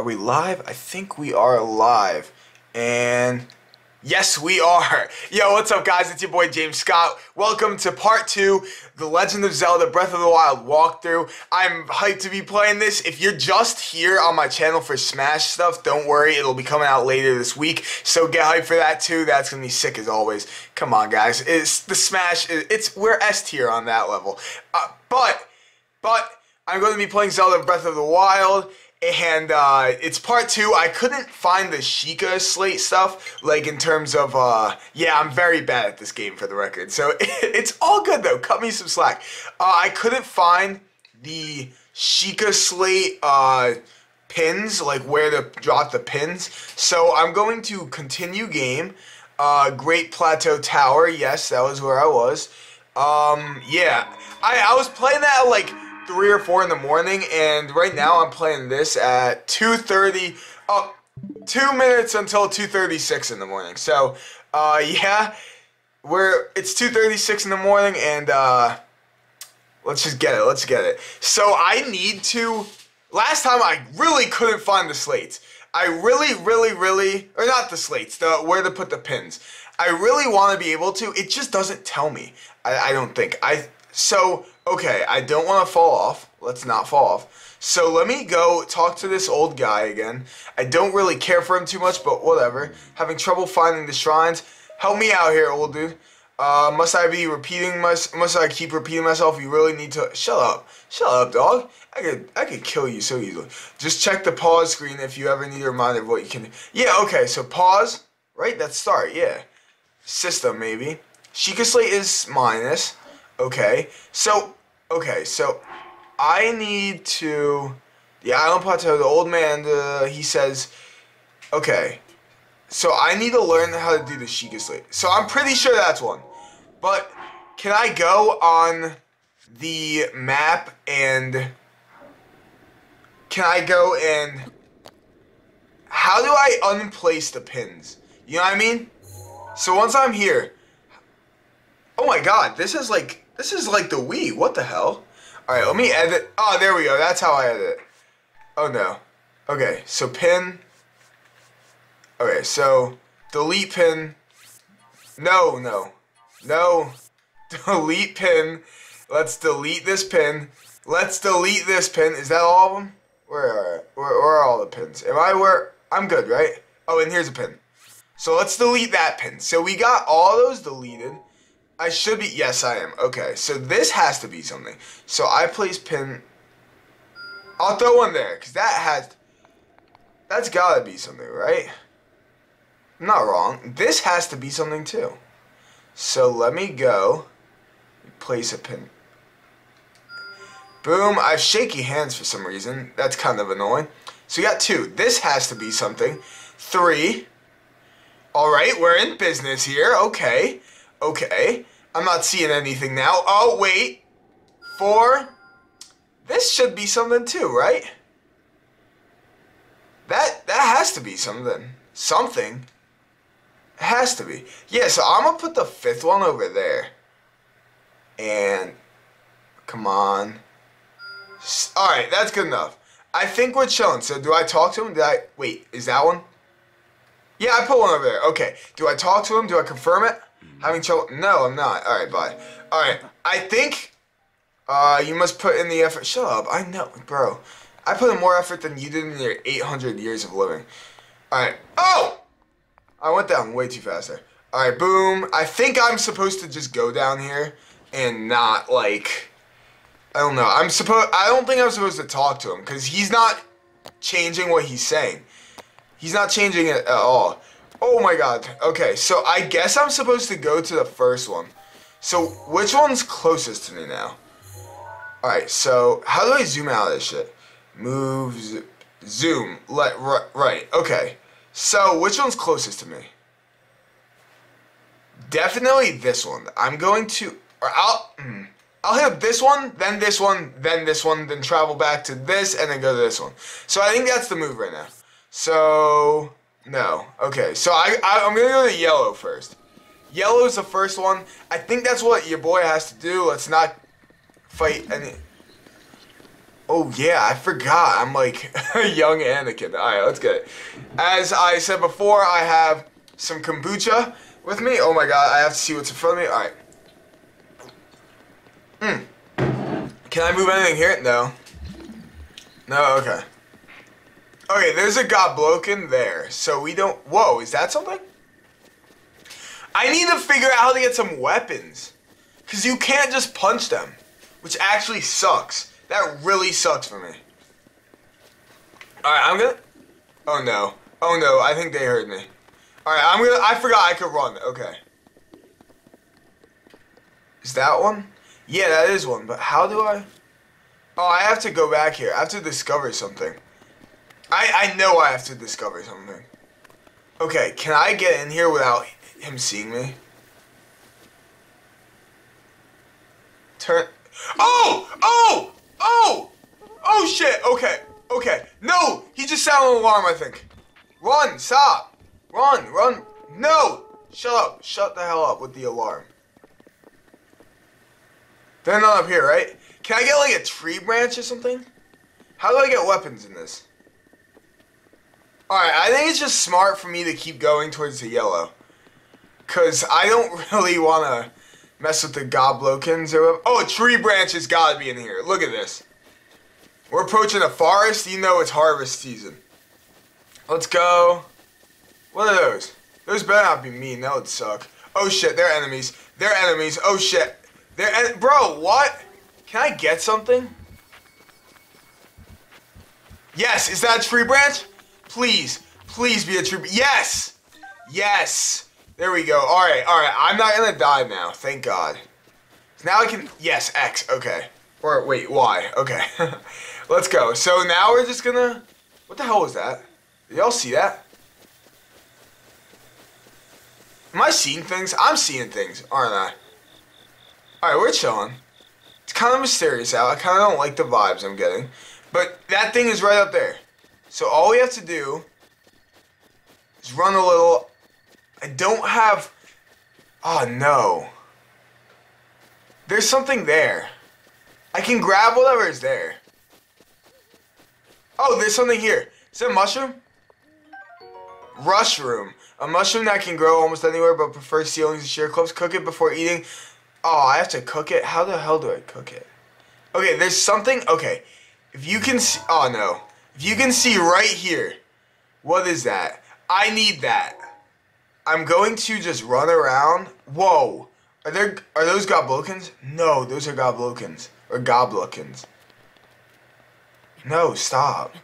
Are we live? I think we are live. And yes, we are. Yo, what's up, guys? It's your boy James Scott. Welcome to part two, The Legend of Zelda Breath of the Wild walkthrough. I'm hyped to be playing this. If you're just here on my channel for Smash stuff, don't worry, it'll be coming out later this week. So get hyped for that too. That's gonna be sick as always. Come on, guys. It's the Smash. It's we're S tier on that level. Uh, but, but. I'm going to be playing Zelda Breath of the Wild, and uh, it's part two. I couldn't find the Sheikah Slate stuff, like in terms of, uh, yeah, I'm very bad at this game for the record. So it's all good though. Cut me some slack. Uh, I couldn't find the Sheikah Slate uh, pins, like where to drop the pins. So I'm going to continue game. Uh, Great Plateau Tower. Yes, that was where I was. Um, yeah, I, I was playing that like three or four in the morning, and right now I'm playing this at 2:30. Oh, two minutes until 2:36 in the morning. So, uh, yeah, we're it's 2:36 in the morning, and uh, let's just get it. Let's get it. So I need to. Last time I really couldn't find the slates. I really, really, really, or not the slates, the where to put the pins. I really want to be able to. It just doesn't tell me. I, I don't think. I so okay, I don't want to fall off. Let's not fall off. So let me go talk to this old guy again. I don't really care for him too much, but whatever. Having trouble finding the shrines. Help me out here, old dude. Uh, must I be repeating my? Must I keep repeating myself? You really need to shut up. Shut up, dog. I could I could kill you so easily. Just check the pause screen if you ever need a reminder of what you can. Yeah, okay. So pause. Right. That's start. Yeah. System maybe. Sheikah Slate is minus. Okay. So okay. So I need to the island plateau. The old man. He says. Okay. So I need to learn how to do the Sheikah Slate. So I'm pretty sure that's one. But can I go on the map and can I go and how do I unplace the pins? You know what I mean? So once I'm here, oh my god, this is like this is like the Wii. What the hell? All right, let me edit. Oh, there we go. That's how I edit. Oh no. Okay, so pin. Okay, so delete pin. No, no. No. Delete pin. Let's delete this pin. Let's delete this pin. Is that all of them? Where are, where, where are all the pins? Am I where? I'm good, right? Oh, and here's a pin. So let's delete that pin. So we got all those deleted. I should be, yes I am. Okay, so this has to be something. So I place pin, I'll throw one there, because that has, that's gotta be something, right? I'm not wrong. This has to be something too. So let me go, place a pin. Boom, I have shaky hands for some reason. That's kind of annoying. So we got two. This has to be something. Three. Alright, we're in business here. Okay. Okay. I'm not seeing anything now. Oh, wait. Four. This should be something too, right? That that has to be something. Something. It has to be. Yeah, so I'm going to put the fifth one over there. And, come on. Alright, that's good enough. I think we're chilling. So do I talk to him? Did I, wait, is that one? Yeah, I put one over there. Okay. Do I talk to him? Do I confirm it? Having trouble? No, I'm not. All right, bye. All right. I think uh, you must put in the effort. Shut up. I know, bro. I put in more effort than you did in your 800 years of living. All right. Oh! I went down way too fast there. All right, boom. I think I'm supposed to just go down here and not like I don't know. I'm supposed I don't think I'm supposed to talk to him cuz he's not changing what he's saying. He's not changing it at all. Oh my god. Okay, so I guess I'm supposed to go to the first one. So which one's closest to me now? Alright, so how do I zoom out of this shit? Move, zoom, let, right, right, okay. So which one's closest to me? Definitely this one. I'm going to, or I'll, mm, I'll hit up this one, then this one, then this one, then travel back to this, and then go to this one. So I think that's the move right now. So, no. Okay, so I, I, I'm going to go to yellow first. Yellow is the first one. I think that's what your boy has to do. Let's not fight any... Oh yeah, I forgot. I'm like a young Anakin. All right, let's get it. As I said before, I have some kombucha with me. Oh my god, I have to see what's in front of me. All right. Hmm. Can I move anything here? No. No. Okay. Okay, there's a Gobloken there, so we don't. Whoa, is that something? I need to figure out how to get some weapons, cause you can't just punch them, which actually sucks. That really sucks for me. Alright, I'm gonna... Oh no. Oh no, I think they heard me. Alright, I'm gonna... I forgot I could run. Okay. Is that one? Yeah, that is one, but how do I... Oh, I have to go back here. I have to discover something. I, I know I have to discover something. Okay, can I get in here without him seeing me? Turn... Oh! Oh! Oh! Oh shit! Okay, okay. No! He just sounded an alarm, I think. Run! Stop! Run! Run! No! Shut up! Shut the hell up with the alarm. They're not up here, right? Can I get like a tree branch or something? How do I get weapons in this? Alright, I think it's just smart for me to keep going towards the yellow. Because I don't really want to mess with the goblokins or whatever. oh a tree branch has got to be in here. Look at this. We're approaching a forest you know it's harvest season. Let's go. What are those? Those better not be mean. That would suck. Oh shit they're enemies. They're enemies. Oh shit. They're en bro what? Can I get something? Yes is that a tree branch please please be a tree yes yes there we go. All right, all right. I'm not gonna die now. Thank God. Now I can. Yes, X. Okay. Or wait, Y. Okay. Let's go. So now we're just gonna. What the hell was that? Y'all see that? Am I seeing things? I'm seeing things, aren't I? Alright, we're chilling. It's kind of mysterious out. I kind of don't like the vibes I'm getting. But that thing is right up there. So all we have to do is run a little I don't have... Oh, no. There's something there. I can grab whatever is there. Oh, there's something here. Is it a mushroom? Rushroom. A mushroom that can grow almost anywhere but prefers ceilings and sheer cliffs. Cook it before eating. Oh, I have to cook it? How the hell do I cook it? Okay, there's something... Okay, if you can see... Oh, no. If you can see right here, what is that? I need that. I'm going to just run around. Whoa. Are there are those goblokins? No, those are goblokins. Or goblokins. No, stop.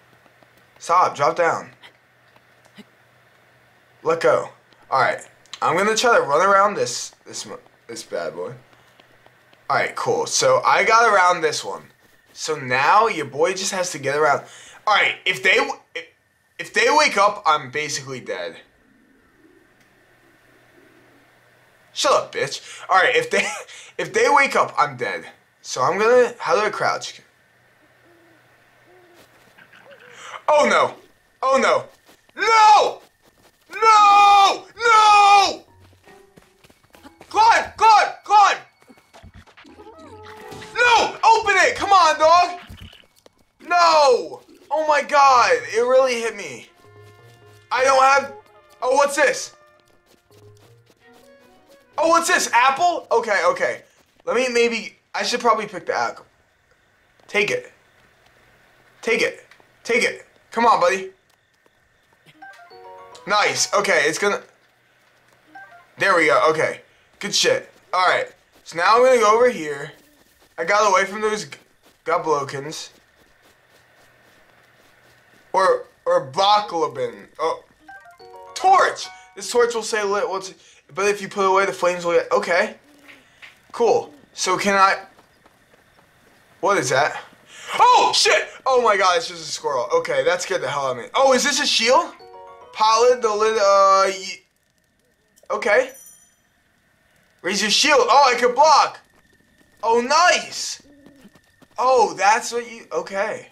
Stop, drop down. Let go. Alright. I'm gonna try to run around this this this bad boy. Alright, cool. So I got around this one. So now your boy just has to get around. Alright, if they if they wake up, I'm basically dead. Shut up, bitch. Alright, if they if they wake up, I'm dead. So I'm gonna how do I crouch? Oh no! Oh no! No! No! No! Climb! Climb! Climb! No! Open it! Come on, dog! No! Oh my god, it really hit me. I don't have... Oh, what's this? Oh, what's this? Apple? Okay, okay. Let me maybe... I should probably pick the apple. Take it. Take it. Take it. Come on, buddy. Nice. Okay, it's gonna... There we go. Okay. Good shit. Alright. So now I'm gonna go over here. I got away from those goblokins. Or, or Baklabin. Oh. Torch! This torch will say lit. What's... But if you put away the flames will get... Okay. Cool. So can I... What is that? Oh, shit! Oh my god, it's just a squirrel. Okay, that scared the hell out of me. Oh, is this a shield? Pilot, the lid, uh... Okay. Raise your shield. Oh, I can block. Oh, nice. Oh, that's what you... Okay.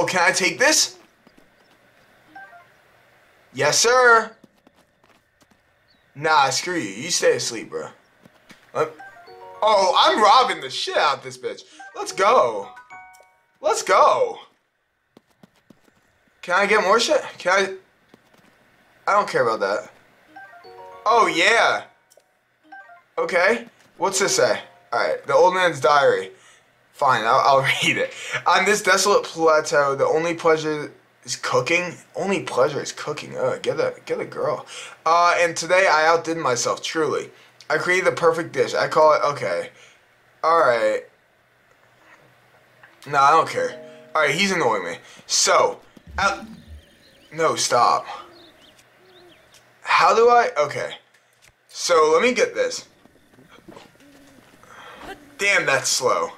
Oh, can I take this? Yes, sir. Nah, screw you. You stay asleep, bro. Oh, I'm robbing the shit out of this bitch. Let's go. Let's go. Can I get more shit? Can I? I don't care about that. Oh, yeah. Okay. What's this say? Alright, the old man's diary. Fine, I'll, I'll read it. On this desolate plateau, the only pleasure is cooking. Only pleasure is cooking. Ugh, get a get a girl. Uh, and today I outdid myself. Truly, I created the perfect dish. I call it okay. All right. No, I don't care. All right, he's annoying me. So, out. No, stop. How do I? Okay. So let me get this. Damn, that's slow.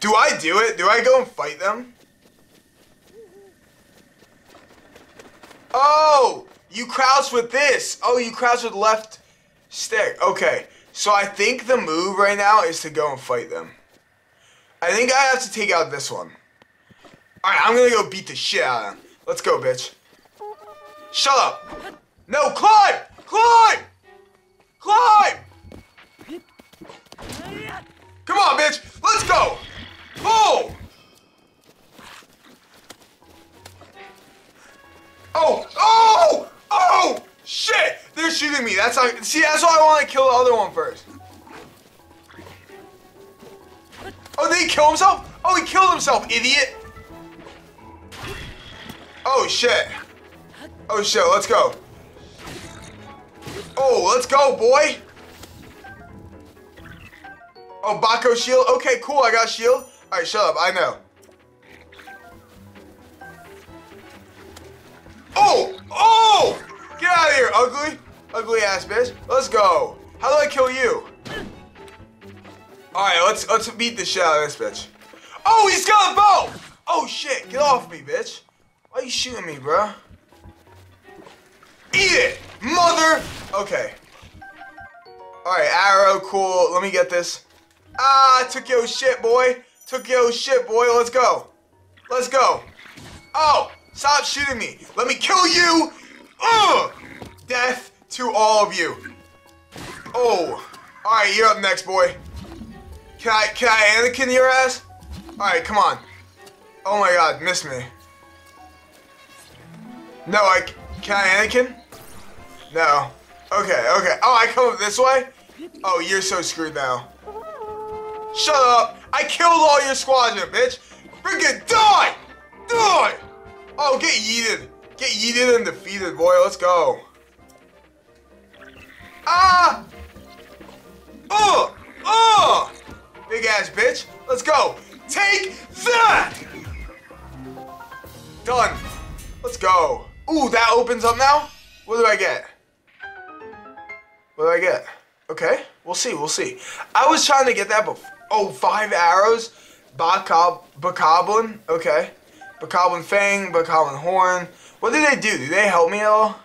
Do I do it? Do I go and fight them? Oh! You crouch with this! Oh, you crouch with left stick. Okay. So I think the move right now is to go and fight them. I think I have to take out this one. Alright, I'm gonna go beat the shit out of them. Let's go, bitch. Shut up! No, climb! Climb! Climb! Come on, bitch! Let's go! Oh! Oh! Oh! Oh! Shit! They're shooting me. That's how. See, that's why I want to kill the other one first. Oh, did he kill himself? Oh, he killed himself, idiot! Oh shit! Oh shit! Let's go. Oh, let's go, boy! Oh, Baco shield? Okay, cool, I got shield. Alright, shut up, I know. Oh! Oh! Get out of here, ugly! Ugly ass bitch. Let's go. How do I kill you? Alright, let's let's beat the shit out of this bitch. Oh, he's got a bow! Oh shit, get off me, bitch. Why you shooting me, bro? Eat it! Mother! Okay. Alright, arrow, cool. Let me get this. Ah, I took your shit, boy. Took your shit, boy. Let's go. Let's go. Oh, stop shooting me. Let me kill you. Ugh! Death to all of you. Oh. Alright, you're up next, boy. Can I, can I Anakin your ass? Alright, come on. Oh my god, miss me. No, I, can I Anakin? No. Okay, okay. Oh, I come up this way? Oh, you're so screwed now. Shut up! I killed all your squadron, bitch! Freaking die! Die! Oh, get yeeted. Get yeeted and defeated, boy. Let's go. Ah! Oh! Oh! Big ass bitch. Let's go. Take that! Done. Let's go. Ooh, that opens up now? What do I get? What do I get? Okay, we'll see, we'll see. I was trying to get that before. Oh, five arrows. Bokob Bokoblin. Okay. Bokoblin Fang, Bokoblin Horn. What do they do? Do they help me at all?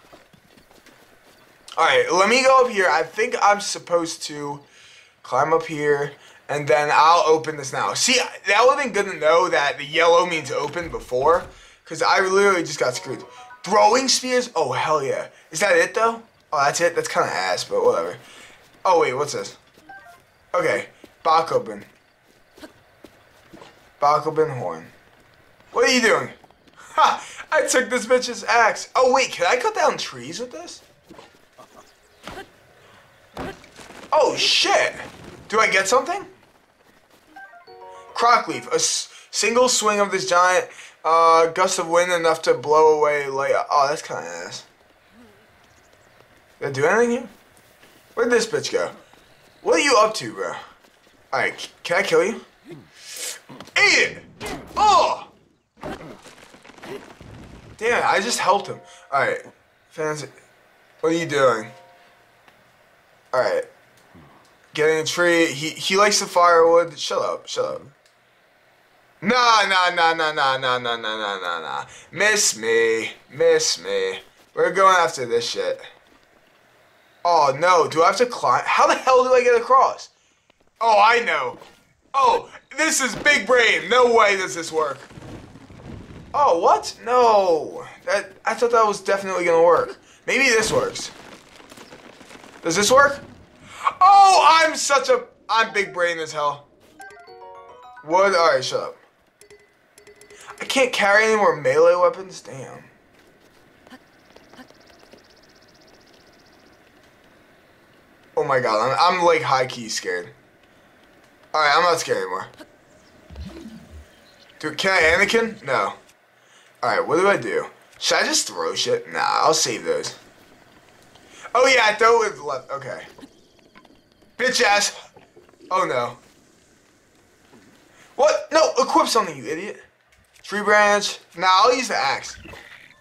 Alright, let me go up here. I think I'm supposed to climb up here. And then I'll open this now. See, that would have been good to know that the yellow means open before. Because I literally just got screwed. Throwing spears? Oh, hell yeah. Is that it, though? Oh, that's it? That's kind of ass, but whatever. Oh, wait, what's this? Okay. Bokoblin. Bokoblin Horn. What are you doing? Ha! I took this bitch's axe. Oh, wait, can I cut down trees with this? Oh, shit. Do I get something? Korok Leaf. A single swing of this giant uh, gust of wind enough to blow away light. Oh, that's kind of ass. Did I do anything here? Where'd this bitch go? What are you up to, bro? Alright, can I kill you? Eat it! Oh! Damn I just helped him. Alright, fans, what are you doing? Alright. Getting a tree. He, he likes the firewood. Shut up, shut up. Nah, nah, nah, nah, nah, nah, nah, nah, nah, nah, nah. Miss me. Miss me. We're going after this shit. Oh, no. Do I have to climb? How the hell do I get across? Oh, I know. Oh, this is big brain. No way does this work. Oh, what? No. That I thought that was definitely going to work. Maybe this works. Does this work? Oh, I'm such a I'm big brain as hell. Wood? Alright, shut up. I can't carry any more melee weapons? Damn. Oh my god, I'm, I'm like high key scared. Alright, I'm not scared anymore. Dude, can I Anakin? No. Alright, what do I do? Should I just throw shit? Nah, I'll save those. Oh yeah, I throw it with left. Okay. Bitch ass. Oh no. What? No, equip something, you idiot. Tree branch. Nah, I'll use the axe.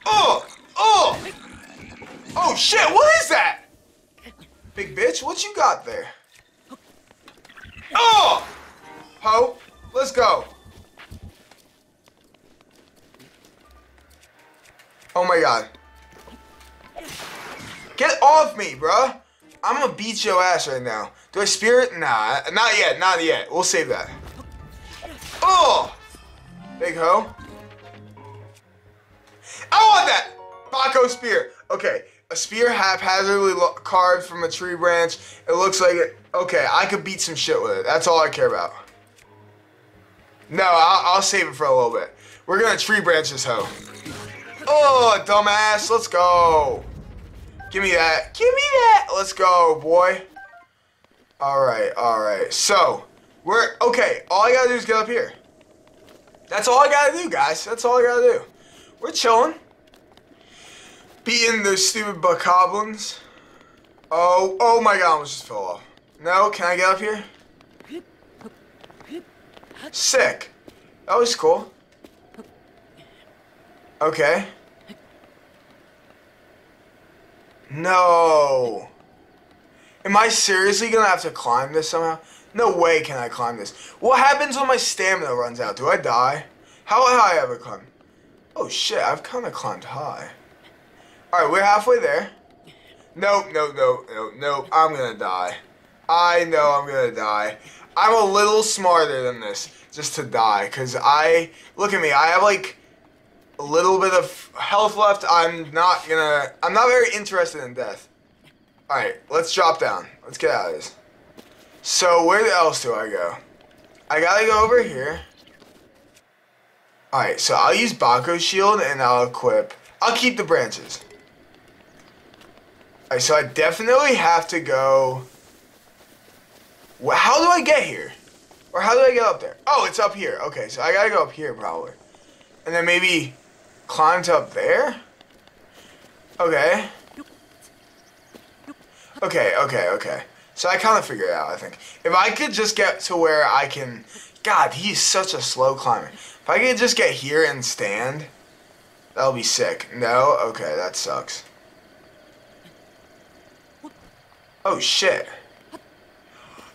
Oh! Oh! Oh shit, what is that? Big bitch, what you got there? Oh! Ho, let's go. Oh my god. Get off me, bruh. I'm gonna beat your ass right now. Do I spirit? Nah, not yet, not yet. We'll save that. Oh! Big hoe. I want that! Baco spear. Okay, a spear haphazardly carved from a tree branch. It looks like it. Okay, I could beat some shit with it. That's all I care about. No, I'll, I'll save it for a little bit. We're gonna tree branch this hoe. Oh, dumbass, let's go. Give me that. Give me that. Let's go, boy. All right, all right. So, we're, okay, all I gotta do is get up here. That's all I gotta do, guys. That's all I gotta do. We're chilling. Beating those stupid bokoblins. Oh, oh my god, I almost just fell off. No, can I get up here? Sick. That was cool. Okay. No. Am I seriously gonna have to climb this somehow? No way can I climb this. What happens when my stamina runs out? Do I die? How high have I climbed? Oh shit, I've kind of climbed high. Alright, we're halfway there. Nope, nope, nope, nope, nope. I'm gonna die. I know I'm gonna die. I'm a little smarter than this just to die. Because I, look at me, I have like a little bit of health left. I'm not gonna, I'm not very interested in death. Alright, let's drop down. Let's get out of this. So, where else do I go? I gotta go over here. Alright, so I'll use Bako's shield and I'll equip. I'll keep the branches. So I definitely have to go... Well, how do I get here? Or how do I get up there? Oh, it's up here. Okay, so I gotta go up here probably. And then maybe climb to up there? Okay. Okay, okay, okay. So I kind of figured out, I think. If I could just get to where I can... God, he's such a slow climber. If I could just get here and stand, that'll be sick. No? Okay, that sucks. Oh, shit.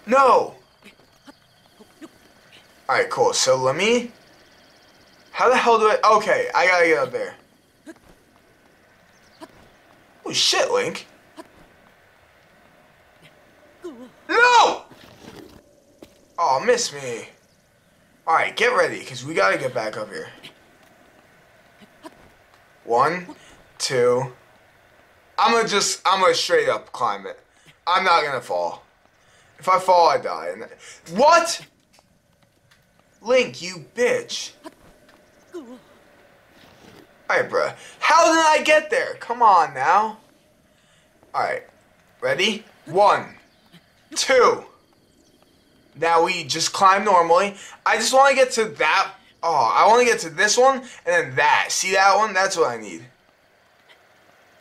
No! Alright, cool. So let me... How the hell do I... Okay, I gotta get up there. Oh, shit, Link. No! Oh, miss me. Alright, get ready, because we gotta get back up here. One, two. I'm gonna just, I'm gonna straight up climb it. I'm not gonna fall. If I fall, I die. What? Link, you bitch. Alright, bruh. How did I get there? Come on now. Alright. Ready? One. Two. Now we just climb normally. I just want to get to that. Oh, I want to get to this one and then that. See that one? That's what I need.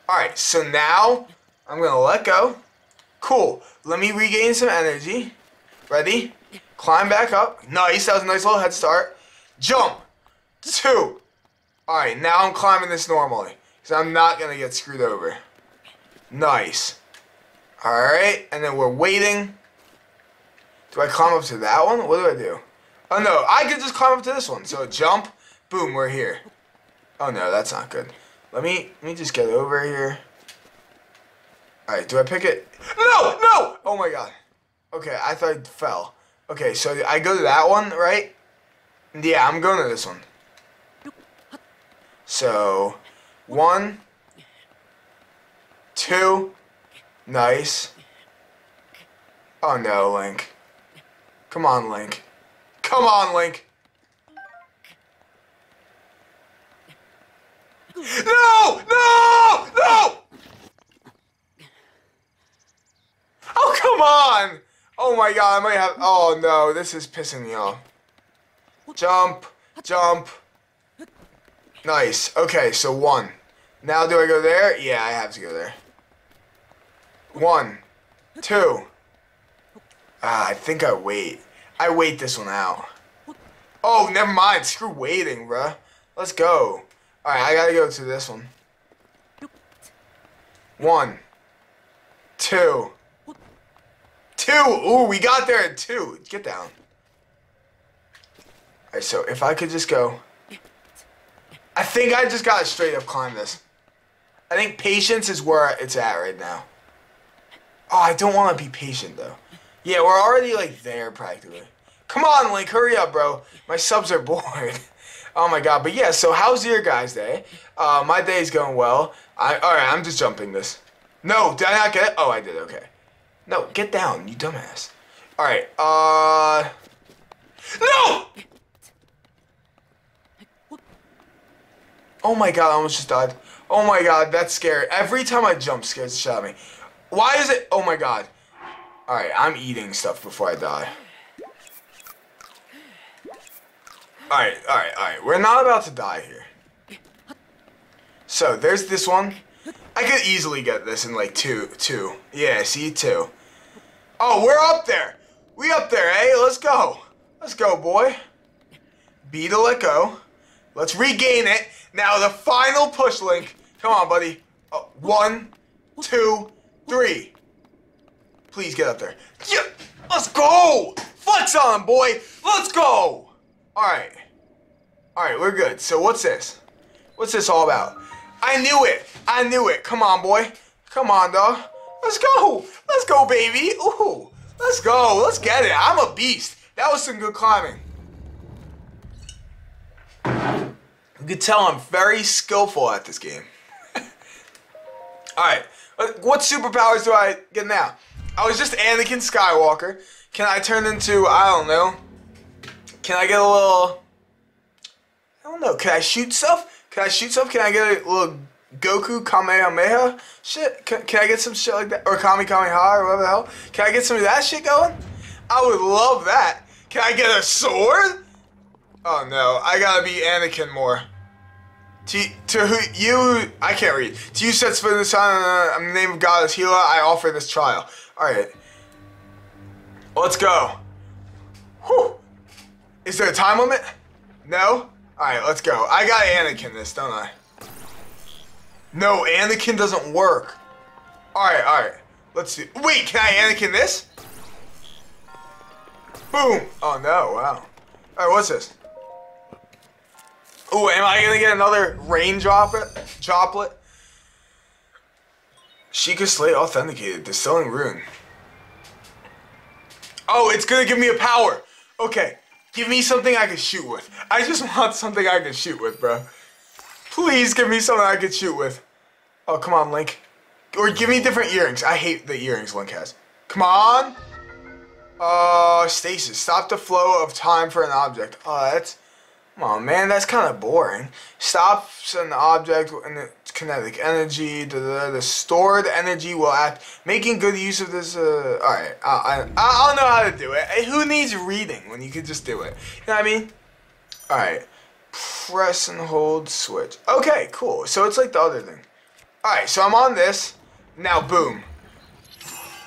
Alright, so now I'm going to let go. Cool. Let me regain some energy. Ready? Climb back up. Nice. That was a nice little head start. Jump. Two. Alright, now I'm climbing this normally. Because I'm not going to get screwed over. Nice. Alright, and then we're waiting. Do I climb up to that one? What do I do? Oh no, I could just climb up to this one. So jump, boom, we're here. Oh no, that's not good. Let me let me just get over here. Alright, do I pick it? No! No! Oh my god. Okay, I thought it fell. Okay, so I go to that one, right? Yeah, I'm going to this one. So, one, two, nice. Oh no, Link. Come on, Link. Come on, Link. No! No! No! Oh, come on! Oh my god, I might have... Oh no, this is pissing me off. Jump, jump. Nice. Okay, so one. Now do I go there? Yeah, I have to go there. One, two. Ah, I think I wait. I wait this one out. Oh, never mind. Screw waiting, bruh. Let's go. Alright, I gotta go to this one. One. Two. Two! Ooh, we got there at two. Get down. Alright, so if I could just go... I think I just gotta straight up climb this. I think patience is where it's at right now. Oh, I don't want to be patient, though. Yeah, we're already, like, there, practically. Come on, Link, hurry up, bro. My subs are bored. oh, my God. But, yeah, so how's your guys' day? Uh, my day's going well. I, alright, I'm just jumping this. No, did I not get it? Oh, I did, okay. No, get down, you dumbass. Alright, uh... No! Oh my god, I almost just died. Oh my god, that's scary. Every time I jump scares the shit out of me. Why is it? Oh my god. Alright, I'm eating stuff before I die. Alright, alright, alright. We're not about to die here. So, there's this one. I could easily get this in like two, two. Yeah, see, two. Oh, we're up there. We up there, eh? Let's go. Let's go, boy. B to let go. Let's regain it. Now the final push link. Come on, buddy. Oh, one, two, three. Please get up there. Yeah, let's go. Flex on, boy. Let's go. All right. All right, we're good. So what's this? What's this all about? I knew it. I knew it. Come on, boy. Come on, dog. Let's go. Let's go, baby. Ooh. Let's go. Let's get it. I'm a beast. That was some good climbing. You can tell I'm very skillful at this game. Alright, what superpowers do I get now? I was just Anakin Skywalker. Can I turn into, I don't know, can I get a little, I don't know, can I shoot stuff? Can I shoot stuff? Can I get a little Goku Kamehameha shit? Can, can I get some shit like that? Or Kami Kamehameha or whatever the hell? Can I get some of that shit going? I would love that. Can I get a sword? Oh no, I gotta be Anakin more. To, to who you, I can't read. To you sets for the son, uh, in the name of God as healer, I offer this trial. Alright. Let's go. Whew. Is there a time limit? No? Alright, let's go. I got Anakin this, don't I? No, Anakin doesn't work. Alright, alright. Let's see. Wait, can I Anakin this? Boom! Oh no, wow. Alright, what's this? Oh, am I gonna get another rain droplet? Droplet? Sheikah Slate authenticated. Distilling rune. Oh, it's gonna give me a power. Okay, give me something I can shoot with. I just want something I can shoot with, bro. Please give me something I can shoot with. Oh, come on, Link. Or give me different earrings. I hate the earrings Link has. Come on. Uh, stasis. Stop the flow of time for an object. Oh, that's... Come on, man, that's kind of boring. Stops an object and kinetic energy. Da, da, da, the stored energy will act, making good use of this. Uh, all right, I, I, I don't know how to do it. Who needs reading when you could just do it? You know what I mean? All right, press and hold switch. Okay, cool. So it's like the other thing. All right, so I'm on this. Now, boom.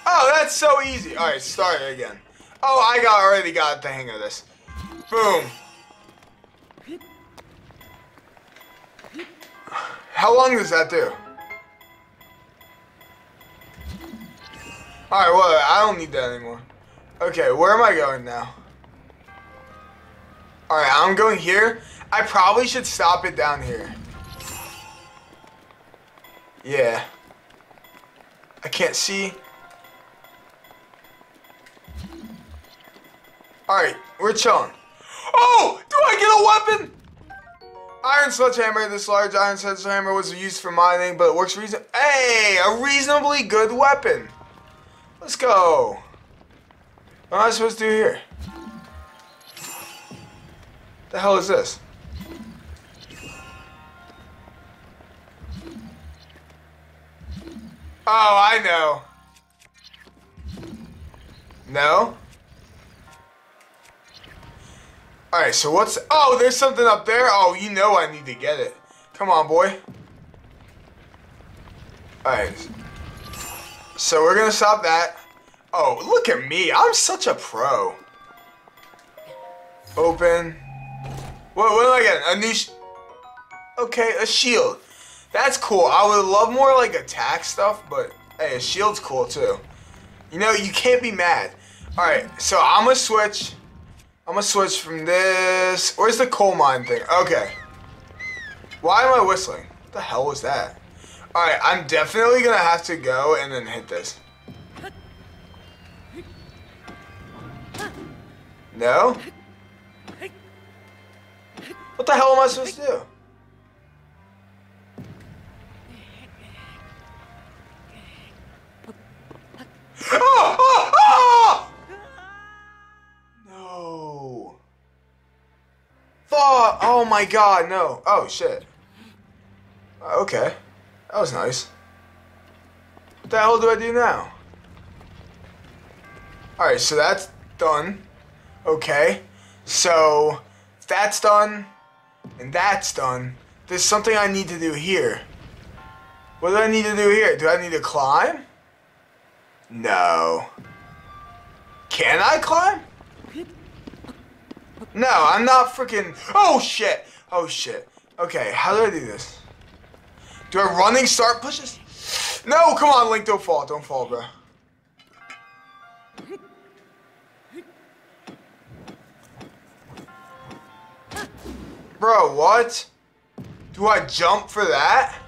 Oh, that's so easy. All right, start it again. Oh, I got already got the hang of this. Boom. How long does that do? Alright, well, I don't need that anymore. Okay, where am I going now? Alright, I'm going here. I probably should stop it down here. Yeah. I can't see. Alright, we're chilling. Oh! Do I get a weapon? Iron sledgehammer. This large iron sledgehammer was used for mining, but it works reason. Hey, a reasonably good weapon. Let's go. What am I supposed to do here? The hell is this? Oh, I know. No? Alright, so what's... Oh, there's something up there? Oh, you know I need to get it. Come on, boy. Alright. So we're gonna stop that. Oh, look at me. I'm such a pro. Open. What, what am I get? A new... okay, a shield. That's cool. I would love more, like, attack stuff, but, hey, a shield's cool, too. You know, you can't be mad. Alright, so I'm gonna switch. I'm gonna switch from this. Where's the coal mine thing? Okay. Why am I whistling? What the hell was that? Alright, I'm definitely gonna have to go and then hit this. No? What the hell am I supposed to do? No. Fuck. Oh my god, no. Oh shit. Uh, okay. That was nice. What the hell do I do now? Alright, so that's done. Okay. So, that's done, and that's done, there's something I need to do here. What do I need to do here? Do I need to climb? No. Can I climb? No, I'm not freaking. Oh shit! Oh shit. Okay, how do I do this? Do I running start pushes? No, come on, Link, don't fall. Don't fall, bro. Bro, what? Do I jump for that?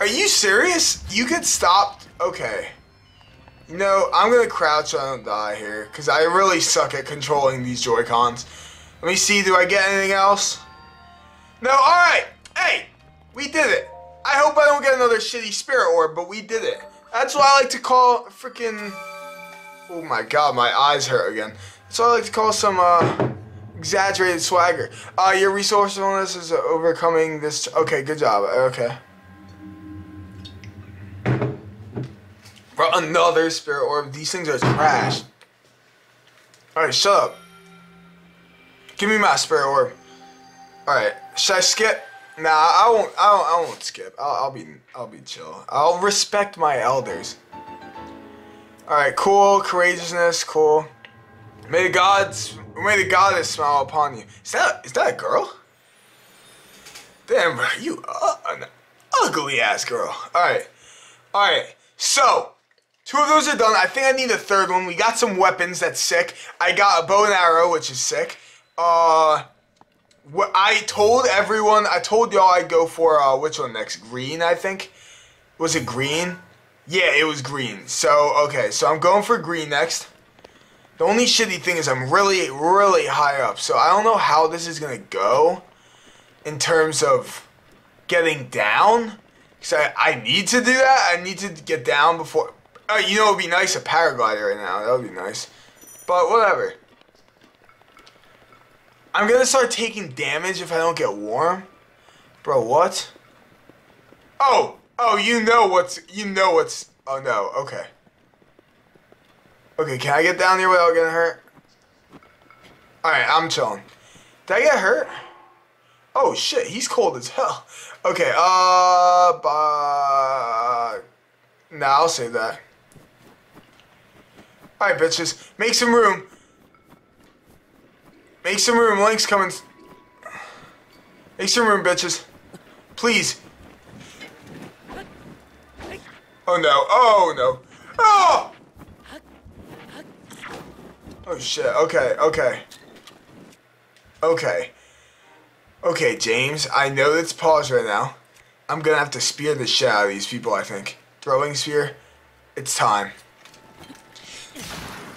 Are you serious? You could stop. Okay. No, I'm gonna crouch so I don't die here, because I really suck at controlling these Joy-Cons. Let me see, do I get anything else? No, alright! Hey! We did it! I hope I don't get another shitty spirit orb, but we did it. That's what I like to call freaking... Oh my god, my eyes hurt again. That's what I like to call some, uh, exaggerated swagger. Uh, your resourcefulness is overcoming this... Okay, good job. Okay. Bro, another spirit orb. These things are trash. Alright, shut up. Give me my spirit orb. Alright, should I skip? Nah, I won't. I won't. I won't skip. I'll, I'll be. I'll be chill. I'll respect my elders. All right. Cool. Courageousness. Cool. May the gods. May the goddess smile upon you. Is that? Is that a girl? Damn, bro. You uh, an ugly ass girl. All right. All right. So. Two of those are done. I think I need a third one. We got some weapons. That's sick. I got a bow and arrow, which is sick. Uh, I told everyone, I told y'all I'd go for uh, which one next? Green, I think. Was it green? Yeah, it was green. So okay, so I'm going for green next. The only shitty thing is I'm really, really high up, so I don't know how this is gonna go in terms of getting down. Cause I, I need to do that. I need to get down before. Uh, you know, it'd be nice a paraglider right now. That would be nice. But whatever. I'm gonna start taking damage if I don't get warm. Bro, what? Oh! Oh, you know what's... You know what's... Oh, no. Okay. Okay, can I get down here without getting hurt? Alright, I'm chilling. Did I get hurt? Oh, shit. He's cold as hell. Okay, uh... Bah... Nah, I'll save that. Alright, bitches. Make some room. Make some room. Link's coming. Make some room, bitches. Please. Oh no. Oh no. Oh! Oh shit. Okay, okay. Okay. Okay, James. I know it's paused right now. I'm gonna have to spear the shit out of these people, I think. Throwing spear. It's time.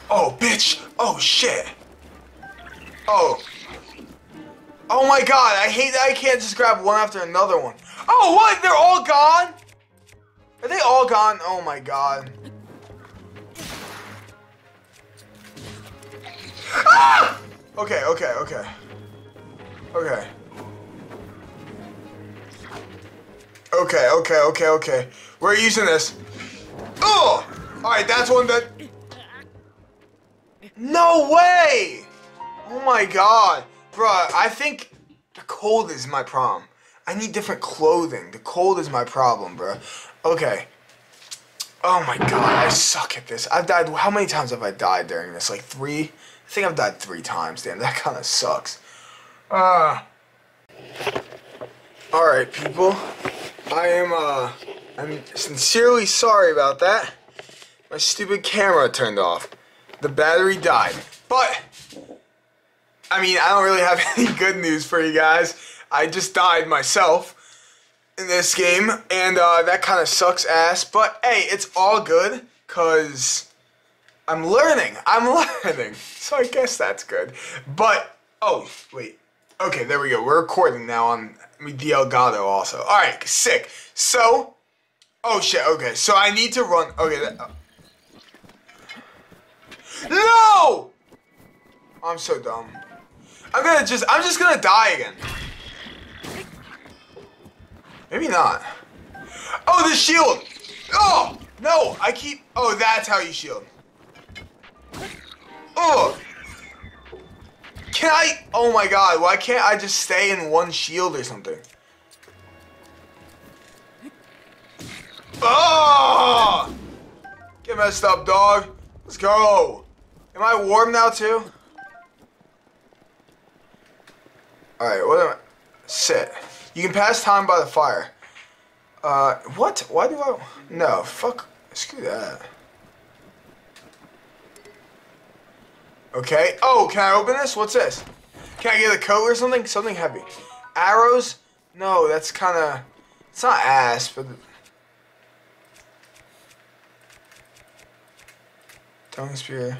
Oh, bitch! Oh, shit! Oh. Oh my god, I hate that I can't just grab one after another one. Oh, what? They're all gone? Are they all gone? Oh my god. Ah! Okay, okay, okay. Okay. Okay, okay, okay, okay. We're using this. Oh! Alright, that's one that... No way! Oh my god. Bruh, I think the cold is my problem. I need different clothing. The cold is my problem, bruh. Okay. Oh my god, I suck at this. I've died... How many times have I died during this? Like three? I think I've died three times. Damn, that kind of sucks. Ah. Uh, Alright, people. I am, uh... I'm sincerely sorry about that. My stupid camera turned off. The battery died. But... I mean, I don't really have any good news for you guys. I just died myself in this game, and uh, that kind of sucks ass. But hey, it's all good, because I'm learning. I'm learning. So I guess that's good. But, oh, wait. Okay, there we go. We're recording now on the Elgato also. Alright, sick. So, oh shit, okay. So I need to run. Okay, that, uh, No! I'm so dumb. I'm gonna just, I'm just gonna die again. Maybe not. Oh, the shield! Oh! No, I keep, oh, that's how you shield. Oh! Can I, oh my god, why can't I just stay in one shield or something? Oh! Get messed up, dog. Let's go. Am I warm now too? Alright, what am I? Sit. You can pass time by the fire. Uh, what? Why do I? No, fuck. Screw that. Okay. Oh, can I open this? What's this? Can I get a coat or something? Something heavy. Arrows? No, that's kind of... It's not ass, but... Tongue spear.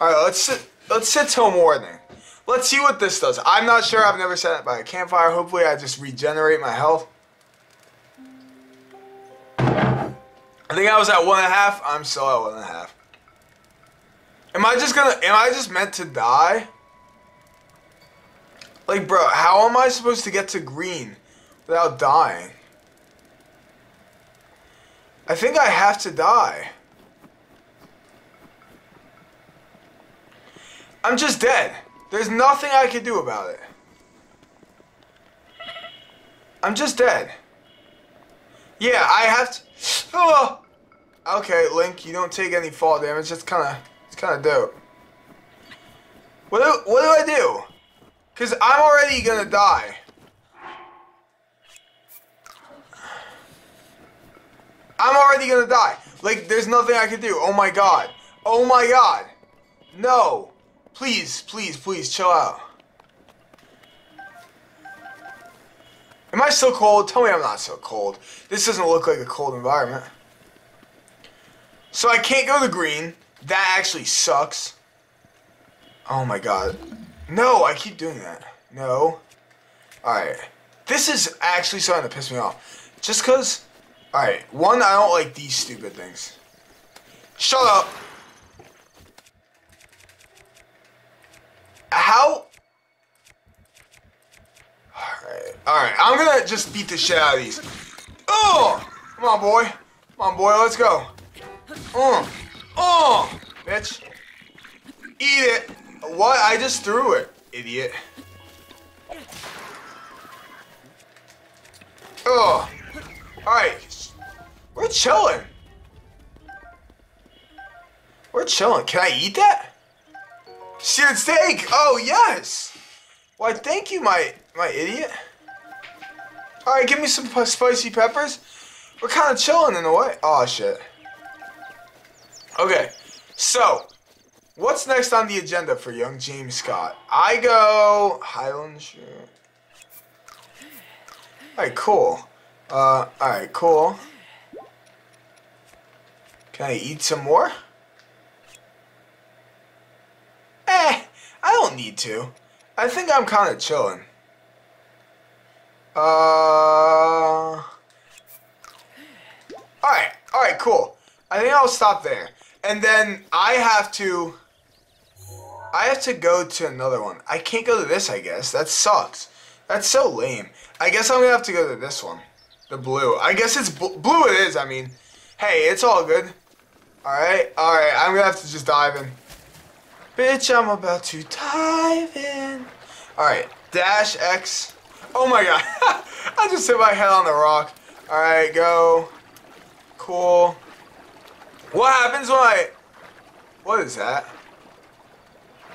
Alright, let's sit let's sit till morning. Let's see what this does. I'm not sure, I've never sat by a campfire. Hopefully I just regenerate my health. I think I was at one and a half. I'm still at one and a half. Am I just gonna, am I just meant to die? Like, bro, how am I supposed to get to green without dying? I think I have to die. I'm just dead. There's nothing I can do about it. I'm just dead. Yeah, I have to... Oh! Okay, Link, you don't take any fall damage. That's kind of... It's kind of dope. What do, what do I do? Because I'm already going to die. I'm already going to die. Like, there's nothing I can do. Oh my god. Oh my god. No. Please, please, please, chill out. Am I so cold? Tell me I'm not so cold. This doesn't look like a cold environment. So I can't go to green. That actually sucks. Oh my god. No, I keep doing that. No. Alright. This is actually starting to piss me off. Just because... Alright, one, I don't like these stupid things. Shut up! How? Alright, alright. I'm gonna just beat the shit out of these. Oh! Come on, boy. Come on, boy, let's go. Oh! Oh! Bitch. Eat it. What? I just threw it, idiot. Oh! Alright. We're chilling. We're chilling. Can I eat that? Seared steak! Oh, yes! Why, thank you, my, my idiot. Alright, give me some spicy peppers. We're kind of chilling in a way. Oh, shit. Okay, so, what's next on the agenda for young James Scott? I go Highland Shirt. Alright, cool. Uh, alright, cool. Can I eat some more? Eh, I don't need to. I think I'm kind of chilling. Uh. Alright, alright, cool. I think I'll stop there. And then I have to. I have to go to another one. I can't go to this, I guess. That sucks. That's so lame. I guess I'm gonna have to go to this one. The blue. I guess it's bl blue it is, I mean. Hey, it's all good. Alright, alright. I'm gonna have to just dive in. Bitch, I'm about to dive in. Alright, dash X. Oh my god. I just hit my head on the rock. Alright, go. Cool. What happens when I... What is that?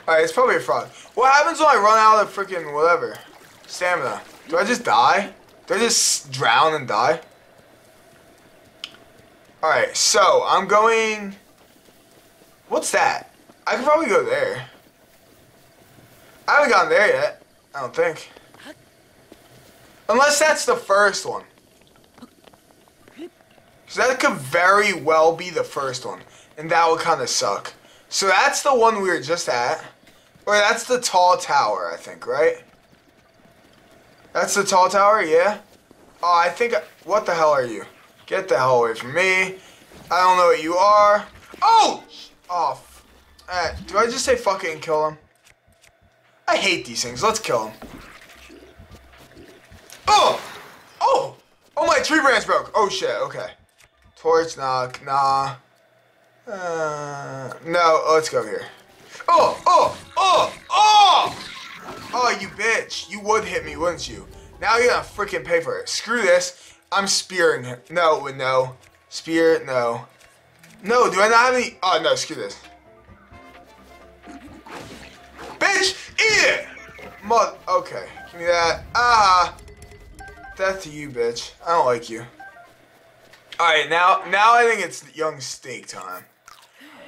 Alright, it's probably a frog. What happens when I run out of freaking whatever? Stamina. Do I just die? Do I just drown and die? Alright, so I'm going... What's that? I could probably go there. I haven't gotten there yet. I don't think. Unless that's the first one. So that could very well be the first one. And that would kind of suck. So that's the one we were just at. Or that's the tall tower, I think, right? That's the tall tower, yeah? Oh, I think... What the hell are you? Get the hell away from me. I don't know what you are. Oh! Oh, uh, do I just say fuck it and kill him? I hate these things. Let's kill him. Oh! Oh! Oh, my tree branch broke. Oh, shit. Okay. Torch, nah, nah. Uh, no, let's go here. Oh, oh, oh, oh! Oh, you bitch. You would hit me, wouldn't you? Now you're gonna freaking pay for it. Screw this. I'm spearing him. No, no. Spear, no. No, do I not have any? Oh, no, screw this. Bitch, eat it! Mud, okay. Give me that. Ah! Death to you, bitch. I don't like you. Alright, now, now I think it's young steak time.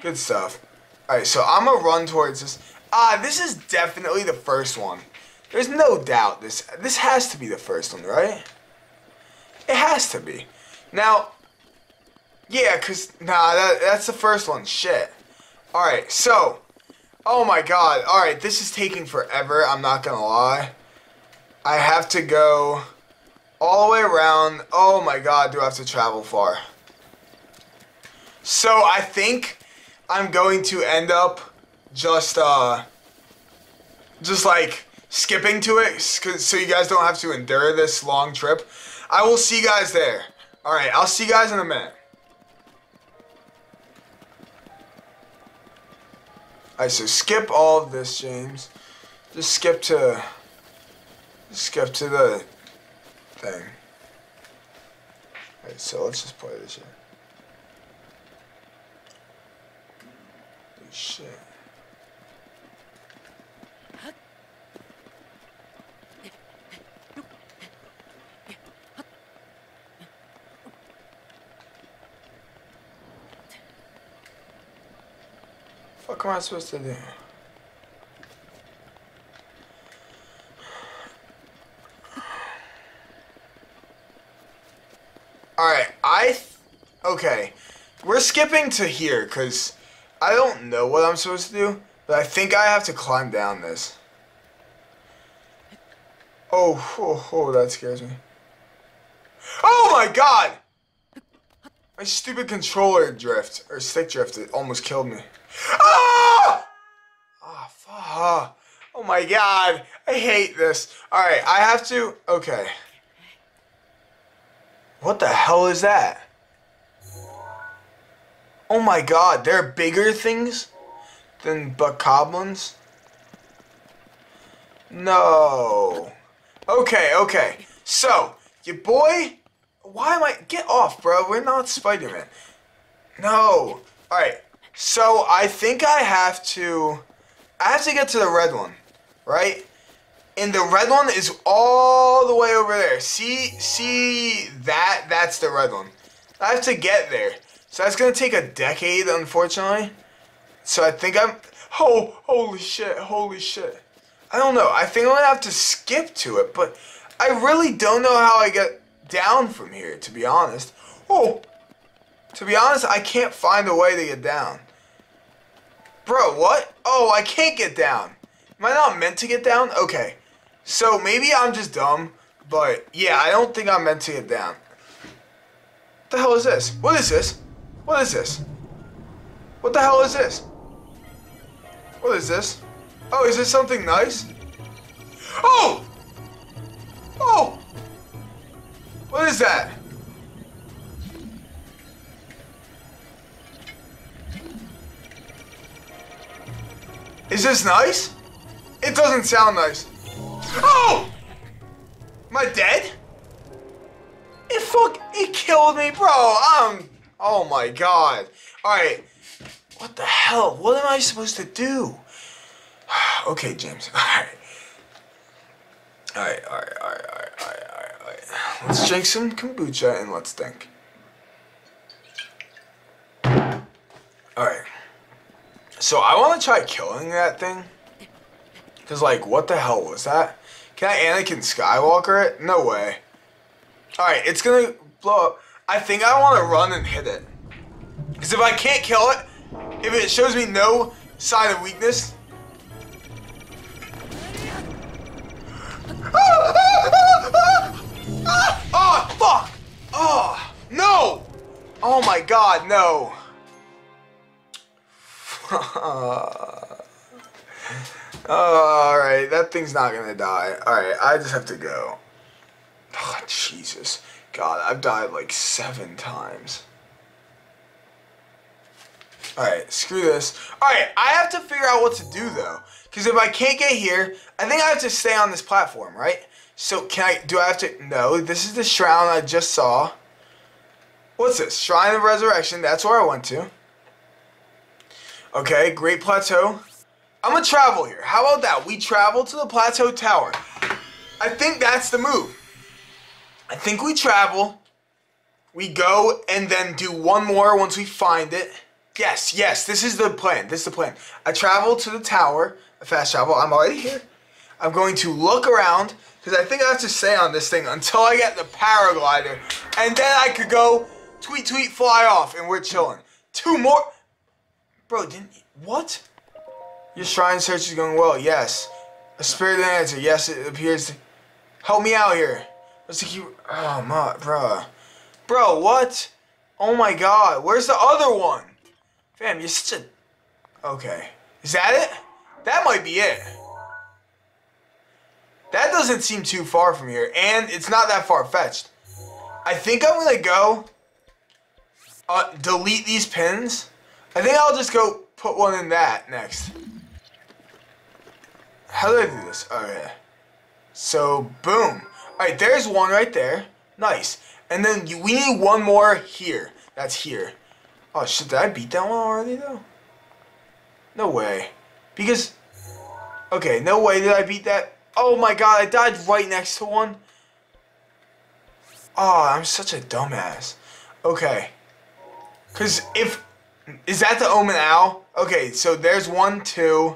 Good stuff. Alright, so I'm gonna run towards this. Ah, this is definitely the first one. There's no doubt this this has to be the first one, right? It has to be. Now, yeah, cause nah, that that's the first one. Shit. All right, so, oh my god. All right, this is taking forever. I'm not gonna lie. I have to go all the way around. Oh my god, do I have to travel far? So I think I'm going to end up just uh, just like skipping to it, so you guys don't have to endure this long trip. I will see you guys there. All right, I'll see you guys in a minute. Alright, so skip all of this, James. Just skip to... Skip to the thing. Alright, so let's just play this here. Holy shit. Fuck am I supposed to do? Alright, I... okay. We're skipping to here, because I don't know what I'm supposed to do, but I think I have to climb down this. Oh, oh, oh, that scares me. Oh my god! My stupid controller drift, or stick drift, it almost killed me. Ah! Oh, fuck. Oh my god. I hate this. Alright, I have to... Okay. What the hell is that? Oh my god, there are bigger things than bokoblins? No. Okay, okay. So, your boy... Why am I... Get off, bro. We're not Spider-Man. No. Alright, so I think I have to, I have to get to the red one, right? And the red one is all the way over there. See, see that? That's the red one. I have to get there. So that's gonna take a decade, unfortunately. So I think I'm, oh, holy shit, holy shit. I don't know. I think I'm gonna have to skip to it, but I really don't know how I get down from here, to be honest. Oh, to be honest, I can't find a way to get down. Bro, what? Oh, I can't get down. Am I not meant to get down? Okay. So maybe I'm just dumb, but yeah, I don't think I'm meant to get down. What the hell is this? What is this? What is this? What the hell is this? What is this? Oh, is this something nice? Oh! Oh! What is that? Is this nice? It doesn't sound nice. Oh! Am I dead? It fuck, it killed me, bro. I'm, oh my god. Alright, what the hell? What am I supposed to do? okay, James. Alright, alright, alright, alright, alright, alright, alright. Let's drink some kombucha and let's think. Alright. So I want to try killing that thing. Because, like, what the hell was that? Can I Anakin Skywalker it? No way. Alright, it's gonna blow up. I think I want to run and hit it. Because if I can't kill it, if it shows me no sign of weakness... Oh, fuck! Oh, no! Oh my god, no. Alright, that thing's not gonna die. Alright, I just have to go. Oh, Jesus. God, I've died like seven times. Alright, screw this. Alright, I have to figure out what to do though. Because if I can't get here, I think I have to stay on this platform, right? So can I, do I have to, no, this is the shroud I just saw. What's this? Shrine of Resurrection, that's where I went to. Okay, Great Plateau. I'm gonna travel here. How about that? We travel to the Plateau Tower. I think that's the move. I think we travel. We go and then do one more once we find it. Yes, yes, this is the plan. This is the plan. I travel to the tower, a fast travel. I'm already here. I'm going to look around because I think I have to stay on this thing until I get the paraglider. And then I could go tweet, tweet, fly off and we're chilling. Two more. Bro, didn't. What? Your shrine search is going well. Yes. A spirit answer. Yes, it appears to. Help me out here. The key? Oh, my. Bro. Bro, what? Oh my god. Where's the other one? Fam, you're such a. Okay. Is that it? That might be it. That doesn't seem too far from here, and it's not that far fetched. I think I'm gonna go uh, delete these pins. I think I'll just go put one in that next. How do I do this? Yeah. So boom. Alright, there's one right there. Nice. And then we need one more here. That's here. Oh shit, did I beat that one already though? No way. Because, okay, no way did I beat that. Oh my god, I died right next to one. Oh, I'm such a dumbass. Okay. Because if, is that the Oman Au? Okay, so there's one, two,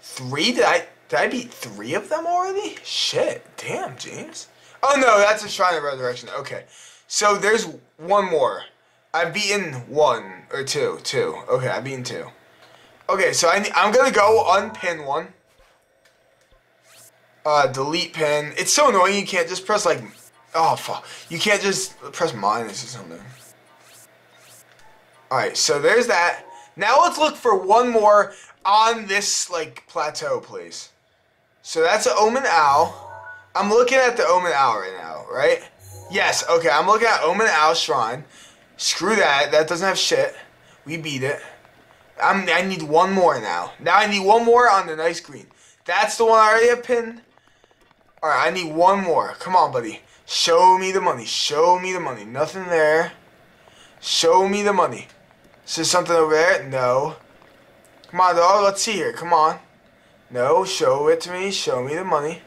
three. Did I, did I beat three of them already? Shit, damn, James. Oh no, that's a Shrine of Resurrection. Okay, so there's one more. I've beaten one or two, two. Okay, I've beaten two. Okay, so I, I'm gonna go unpin one. Uh, delete pin. It's so annoying you can't just press like, oh fuck. You can't just press minus or something. Alright, so there's that. Now let's look for one more on this like plateau please. So that's an Oman Au. I'm looking at the Oman Au right now, right? Yes, okay, I'm looking at Oman Au Shrine. Screw that, that doesn't have shit. We beat it. I'm, I need one more now. Now I need one more on the nice green. That's the one I already have pinned. Alright, I need one more. Come on, buddy. Show me the money. Show me the money. Nothing there. Show me the money. Is there something over there? No. Come on, dog. Let's see here. Come on. No, show it to me. Show me the money.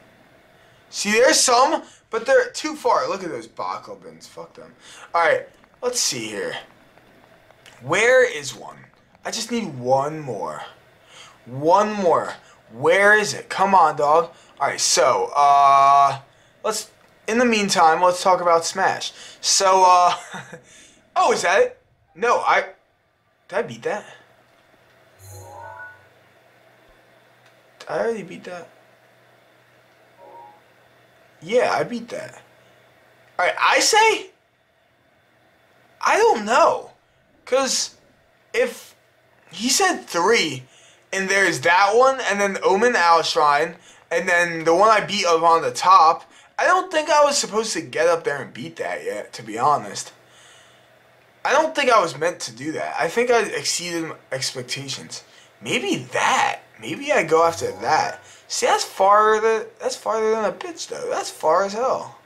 See, there's some, but they're too far. Look at those Bokoblins. Fuck them. Alright, let's see here. Where is one? I just need one more. One more. Where is it? Come on, dog. Alright, so, uh, let's, in the meantime, let's talk about Smash. So, uh, oh, is that it? No, I, did I beat that? I already beat that. Yeah, I beat that. Alright, I say... I don't know. Because if he said three, and there's that one, and then Oman Au Shrine, and then the one I beat up on the top, I don't think I was supposed to get up there and beat that yet, to be honest. I don't think I was meant to do that. I think I exceeded expectations. Maybe that. Maybe I go after that. See, that's farther. That's farther than a bitch, though. That's far as hell.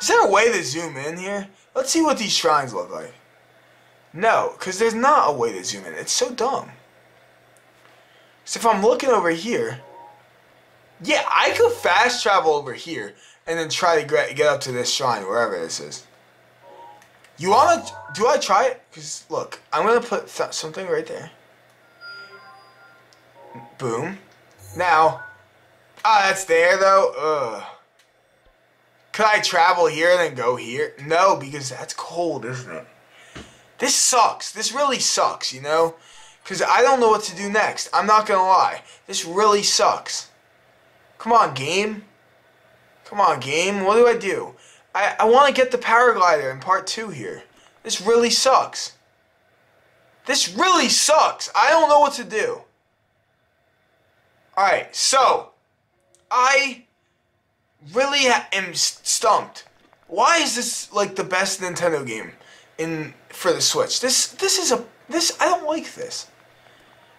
Is there a way to zoom in here? Let's see what these shrines look like. No, because there's not a way to zoom in. It's so dumb. So if I'm looking over here, yeah, I could fast travel over here and then try to get up to this shrine, wherever this is. You wanna, do I try it? Because, look, I'm gonna put something right there. Boom. Now, ah, oh, that's there though. Ugh. Could I travel here and then go here? No, because that's cold, isn't it? This sucks. This really sucks, you know? Because I don't know what to do next. I'm not going to lie. This really sucks. Come on, game. Come on, game. What do I do? I, I want to get the paraglider in part two here. This really sucks. This really sucks. I don't know what to do. Alright, so. I really am stumped. Why is this like the best Nintendo game in for the Switch? This this is a this I don't like this.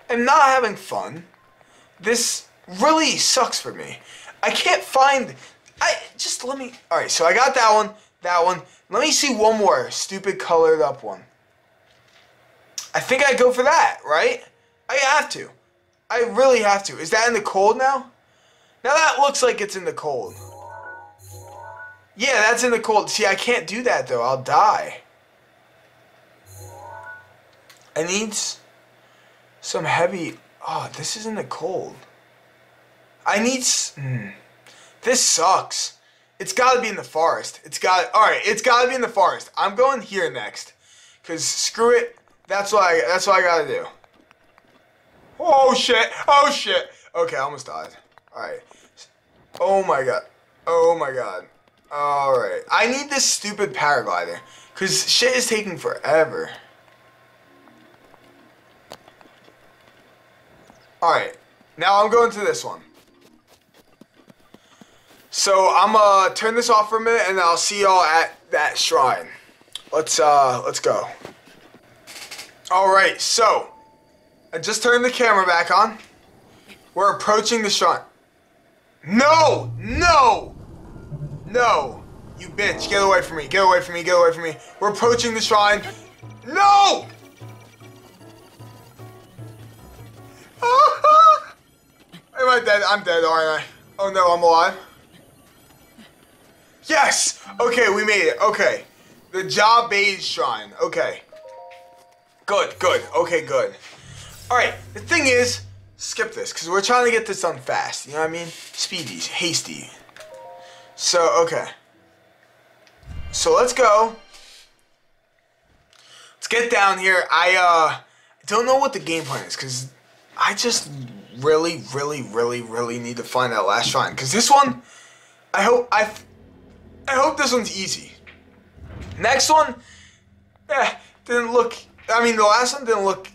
I'm not having fun. This really sucks for me. I can't find I just let me All right, so I got that one, that one. Let me see one more stupid colored up one. I think I go for that, right? I have to. I really have to. Is that in the cold now? Now that looks like it's in the cold. Yeah, that's in the cold. See, I can't do that though. I'll die. I need some heavy... Oh, this is in the cold. I need... Mm, this sucks. It's got to be in the forest. It's got... Alright, it's got to be in the forest. I'm going here next. Because screw it. That's what I, that's what I got to do. Oh, shit. Oh, shit. Okay, I almost died. Alright. Oh, my God. Oh, my God. Alright. I need this stupid paraglider. Because shit is taking forever. Alright. Now I'm going to this one. So I'm gonna uh, turn this off for a minute and I'll see y'all at that shrine. Let's uh let's go. Alright, so I just turned the camera back on. We're approaching the shrine. No! No! No! You bitch, get away from me, get away from me, get away from me. We're approaching the shrine. No! Am I dead? I'm dead, aren't I? Oh no, I'm alive. Yes! Okay, we made it. Okay. The Ja Baij Shrine. Okay. Good, good. Okay, good. Alright, the thing is, skip this, because we're trying to get this done fast. You know what I mean? Speedy, hasty. So, okay. So let's go. Let's get down here. I uh don't know what the game plan is because I just really, really, really, really need to find that last shrine. Because this one, I hope I, I hope this one's easy. Next one, eh, didn't look. I mean, the last one didn't look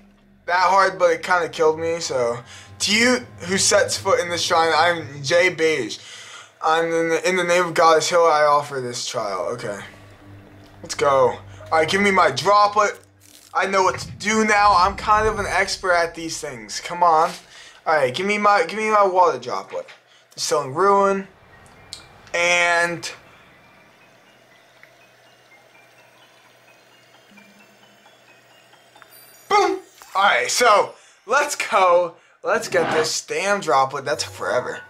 that hard, but it kind of killed me. So, to you who sets foot in this shrine, I'm Ja Baij. I'm in the, in the name of Goddess Hylia, I offer this trial. Okay. Let's go. Alright, give me my droplet. I know what to do now. I'm kind of an expert at these things. Come on. Alright, give me my give me my water droplet. Distilling ruin. And Boom! Alright, so let's go. Let's get this damn droplet. That took forever.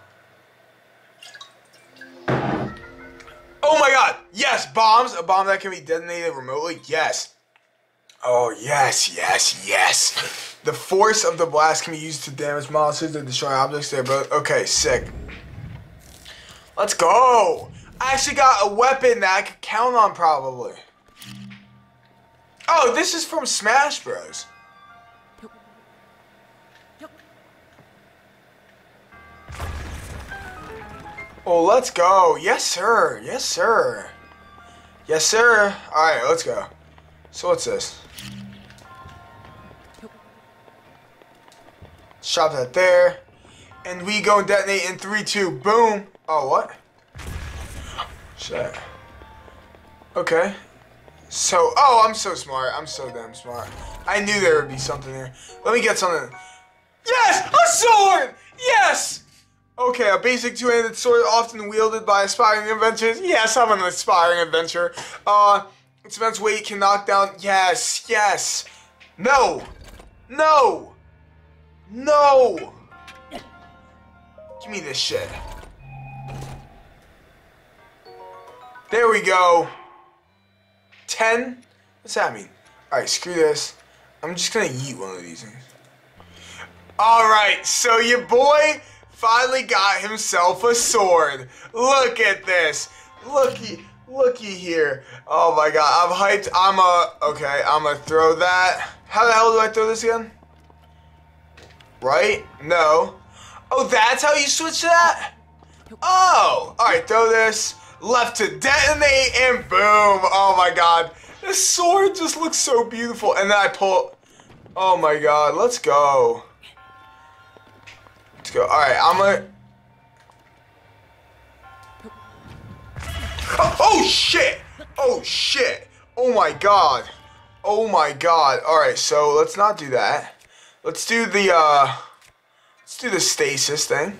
Oh my god! Yes, bombs! A bomb that can be detonated remotely? Yes. Oh, yes, yes, yes. The force of the blast can be used to damage monsters and destroy objects there, but okay, sick. Let's go! I actually got a weapon that I could count on, probably. Oh, this is from Smash Bros. Oh, let's go. Yes, sir. Yes, sir. Yes, sir. All right, let's go. So what's this? Shop that there. And we go and detonate in 3, 2, boom. Oh, what? Shit. Okay. So, oh, I'm so smart. I'm so damn smart. I knew there would be something here. Let me get something. Yes! A sword! Yes! Okay, a basic two-handed sword often wielded by aspiring adventurers. Yes, I'm an aspiring adventurer. Uh, its immense weight can knock down. Yes, yes. No! No! No! Give me this shit. There we go. 10? What's that mean? Alright, screw this. I'm just gonna eat one of these things. Alright, so your boy finally got himself a sword. Look at this. Looky, looky here. Oh my god, I'm hyped. I'm a, okay, I'm gonna throw that. How the hell do I throw this again? Right? No. Oh, that's how you switch that? Oh, alright, throw this. Left to detonate and boom. Oh my god. This sword just looks so beautiful. And then I pull, oh my god, let's go. Let's go. Alright, I'm gonna... Oh, oh shit! Oh shit! Oh my god! Oh my god! Alright, so let's not do that. Let's do the, uh... Let's do the stasis thing.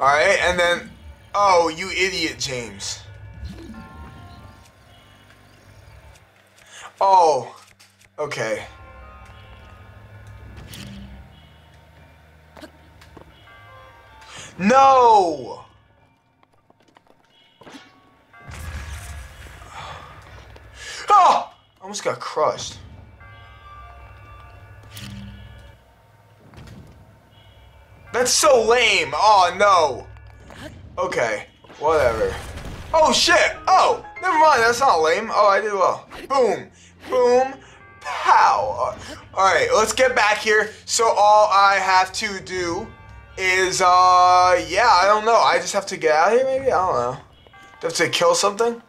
Alright, and then... Oh, you idiot, James. Oh, okay. No! Oh! Almost got crushed. That's so lame. Oh, no. Okay, whatever. Oh, shit. Oh, never mind. That's not lame. Oh, I did well. Boom. Boom. Pow. Alright, let's get back here. So all I have to do is, uh, yeah, I don't know. I just have to get out of here, maybe? I don't know. Do I have to kill something?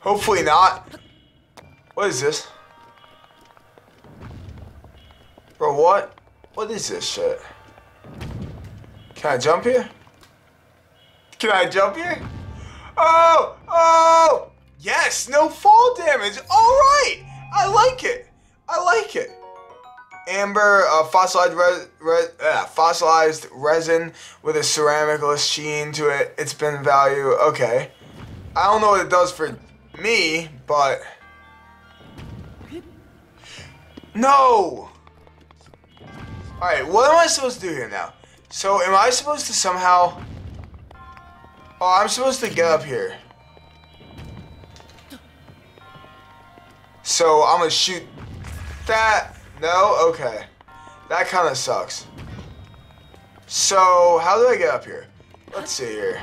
Hopefully not. What is this? Bro, what? What is this shit? Can I jump here? Can I jump here? Oh! Oh! Yes, no fall damage. All right, I like it. I like it. Amber, uh, fossilized, uh, fossilized resin with a ceramic sheen to it. It's been value. Okay. I don't know what it does for me, but... No! Alright, what am I supposed to do here now? So, am I supposed to somehow... Oh, I'm supposed to get up here. So I'm gonna shoot that. No? Okay. That kind of sucks. So, how do I get up here? Let's see here.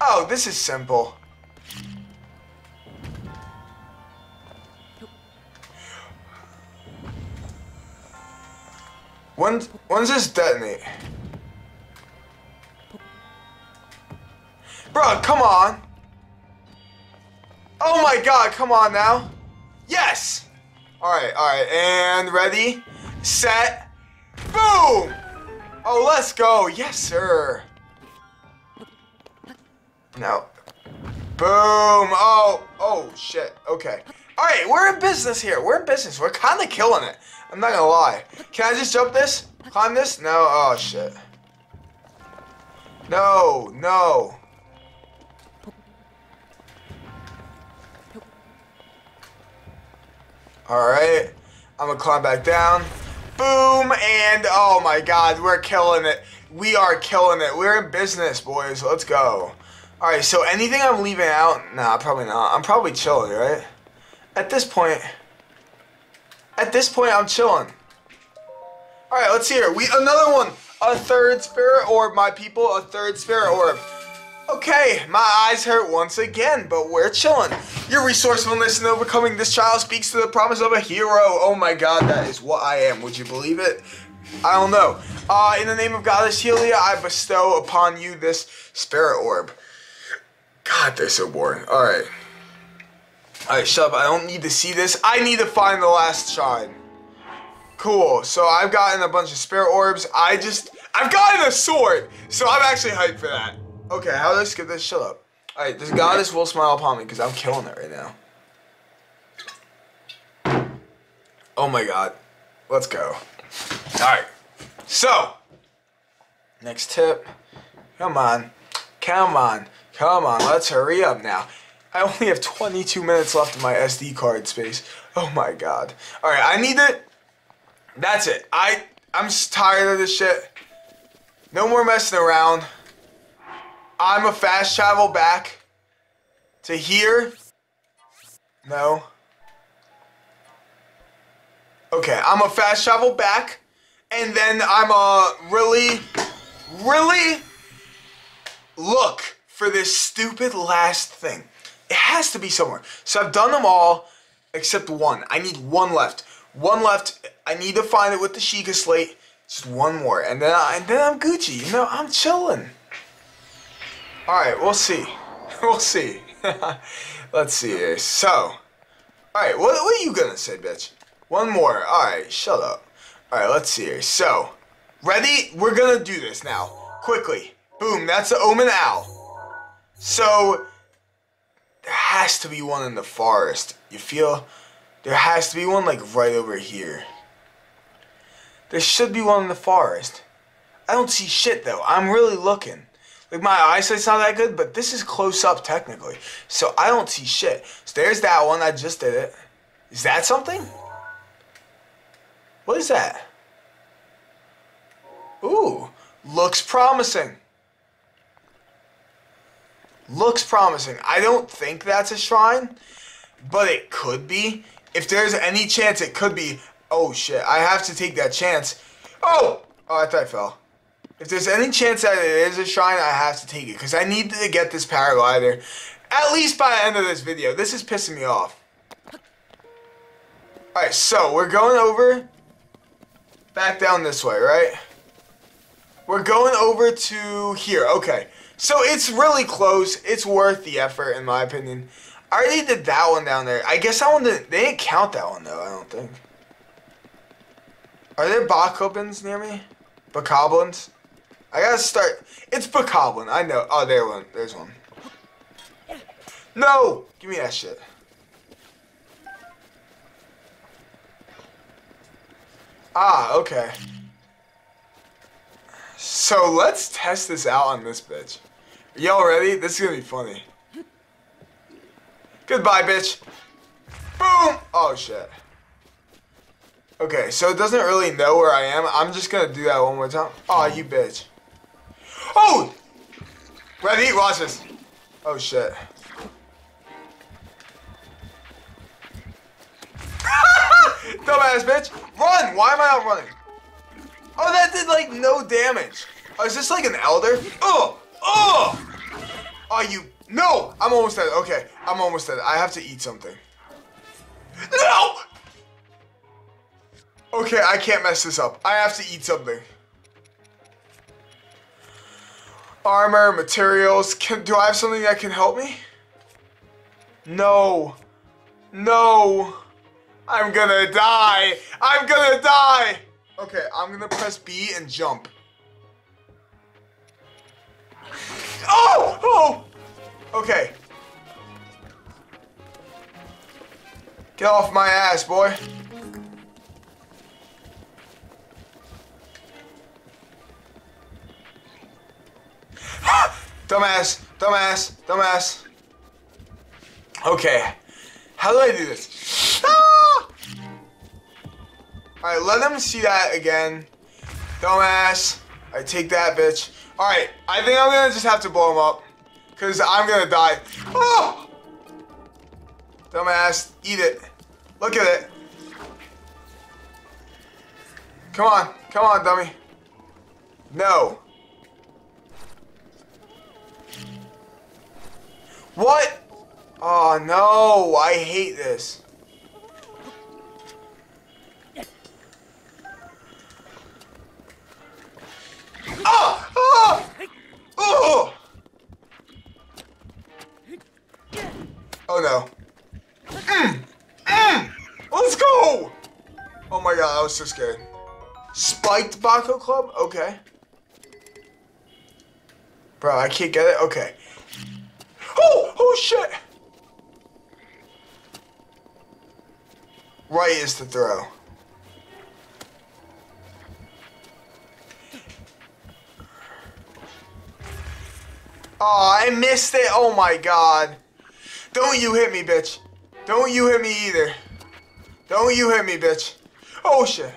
Oh, this is simple. When, when's this detonate? Bro, come on. Oh my god, come on now. Yes! Alright, alright, and ready, set, boom! Oh, let's go. Yes, sir. No. boom. Oh, oh, shit. Okay. Alright, we're in business here. We're in business. We're kind of killing it. I'm not gonna lie. Can I just jump this? Climb this? No. Oh, shit. No, no. Alright. I'm gonna climb back down. Boom! And oh my god, we're killing it. We are killing it. We're in business, boys. Let's go. Alright, so anything I'm leaving out? Nah, probably not. I'm probably chilling, right? At this point... At this point, I'm chilling. Alright, let's hear. We Another one! A third spirit orb, my people. A third spirit orb. Okay, my eyes hurt once again, but we're chilling. Your resourcefulness in overcoming this trial speaks to the promise of a hero. Oh my god, that is what I am. Would you believe it? I don't know. Uh, in the name of Goddess Hylia, I bestow upon you this spirit orb. God, they're so boring. Alright. Alright, shut up. I don't need to see this. I need to find the last shrine. Cool. So I've gotten a bunch of spirit orbs. I just... I've gotten a sword. So I'm actually hyped for that. Okay, how do I skip this? Shut up. Alright, this goddess will smile upon me because I'm killing it right now. Oh my god. Let's go. Alright. So, next tip. Come on. Come on. Come on. Let's hurry up now. I only have 22 minutes left in my SD card space. Oh my god. Alright, I need it. That's it. I, I'm tired of this shit. No more messing around. I'm a fast travel back to here. No. Okay, I'm a fast travel back, and then I'm a really, really look for this stupid last thing. It has to be somewhere. So I've done them all except one. I need one left. One left. I need to find it with the Sheikah slate. Just one more, and then I, and then I'm Gucci. You know, I'm chilling. All right, we'll see. We'll see. Let's see here. So, all right, what, what are you gonna say, bitch? One more. All right, shut up. All right, let's see here. So, ready? We're gonna do this now. Quickly. Boom, that's the Oman Au. So, there has to be one in the forest. You feel? There has to be one, like, right over here. There should be one in the forest. I don't see shit, though. I'm really looking. Like my eyesight's not that good, but this is close up technically. So I don't see shit. So there's that one. I just did it. Is that something? What is that? Ooh, looks promising. Looks promising. I don't think that's a shrine, but it could be. If there's any chance it could be. Oh shit, I have to take that chance. Oh! Oh, I thought I fell. If there's any chance that it is a shrine, I have to take it. Because I need to get this paraglider. At least by the end of this video. This is pissing me off. Alright, so we're going over. Back down this way, right? We're going over to here. Okay. So it's really close. It's worth the effort, in my opinion. I already did that one down there. I guess that one didn't, they didn't count that one, though, I don't think. Are there Bokoblins near me? Bokoblins? I gotta start. It's Bokoblin. I know. Oh, there one. There's one. No! Give me that shit. Ah, okay. So let's test this out on this bitch. Y'all ready? This is gonna be funny. Goodbye, bitch. Boom! Oh, shit. Okay, so it doesn't really know where I am. I'm just gonna do that one more time. Oh, you bitch. Oh! Ready? Watch this. Oh, shit. Dumbass bitch. Run! Why am I not running? Oh, that did, like, no damage. Oh, is this like an elder? Oh! Oh! Are you... No! I'm almost dead. Okay, I'm almost dead. I have to eat something. No! Okay, I can't mess this up. I have to eat something. Armor, materials. Can, do I have something that can help me? No. No. I'm gonna die. I'm gonna die. Okay, I'm gonna press B and jump. Oh! Oh! Okay. Get off my ass, boy. Dumbass, dumbass, dumbass. Okay, how do I do this? Ah! Alright, let them see that again. Dumbass. I take that, bitch. Alright, I think I'm gonna just have to blow him up. Because I'm gonna die. Oh! Dumbass, eat it. Look at it. Come on, come on, dummy. No. What? Oh no, I hate this. Ah! Ah! Oh! Oh no. Mm, mm, let's go! Oh my god, I was so scared. Spiked Boko Club? Okay. Bro, I can't get it? Okay. Oh! Oh shit! Right is the throw. Oh, I missed it. Oh my god. Don't you hit me, bitch. Don't you hit me either. Don't you hit me, bitch. Oh shit.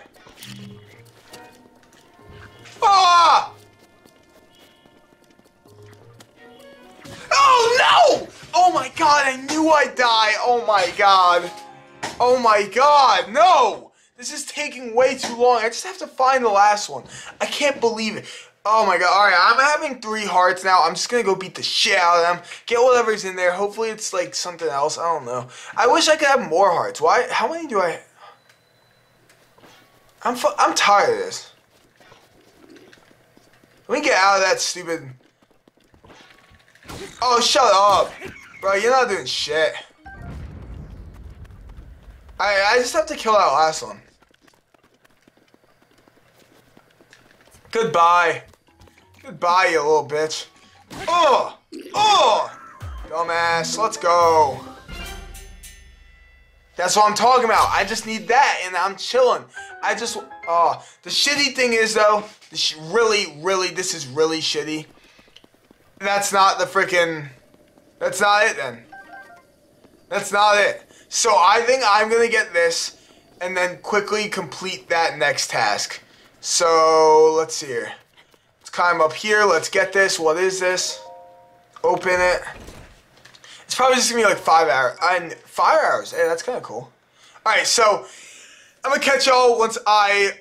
Oh my god. Oh my god, no! This is taking way too long. I just have to find the last one. I can't believe it. Oh my god, alright, I'm having three hearts now. I'm just gonna go beat the shit out of them. Get whatever's in there. Hopefully it's like something else. I don't know. I wish I could have more hearts. Why? How many do I... I'm, I'm tired of this. Let me get out of that stupid... Oh, shut up. Bro, you're not doing shit. I, I just have to kill that last one. Goodbye. Goodbye, you little bitch. Oh! Oh! Dumbass, let's go. That's what I'm talking about. I just need that, and I'm chilling. I just, oh, the shitty thing is though, this really, really, this is really shitty. That's not the freaking, that's not it then. That's not it. So I think I'm gonna get this, and then quickly complete that next task. So let's see here. Let's climb up here. Let's get this. What is this? Open it. It's probably just gonna be like five hours. And five hours. Hey, that's kind of cool. All right, so I'm gonna catch y'all once I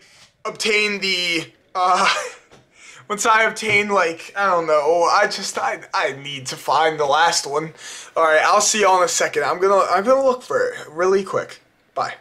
obtain the. Uh, once I obtain like I don't know. I just I I need to find the last one. All right, I'll see y'all in a second. I'm gonna I'm gonna look for it really quick. Bye.